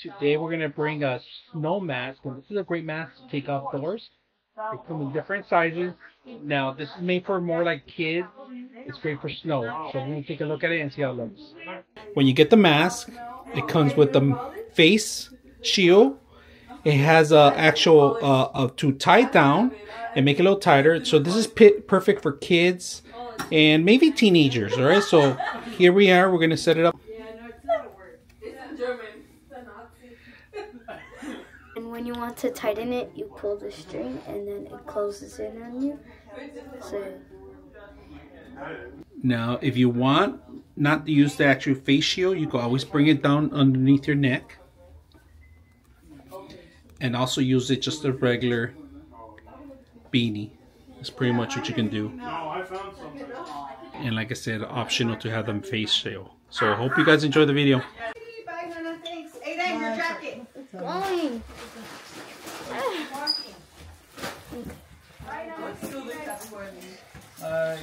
Today we're gonna bring a snow mask, and this is a great mask to take outdoors. They come in different sizes. Now this is made for more like kids. It's great for snow. So we're gonna take a look at it and see how it looks. When you get the mask, it comes with the face shield. It has a actual uh, uh, to tie it down and make it a little tighter. So this is pi- perfect for kids and maybe teenagers. All right. So here we are. We're gonna set it up. And when you want to tighten it, you pull the string and then it closes in on you. So Now, if you want not to use the actual face shield, you can always bring it down underneath your neck. And also use it just a regular beanie. That's pretty much what you can do. And like I said, optional to have them face shield. So I hope you guys enjoy the video. Jacket. going. Alright.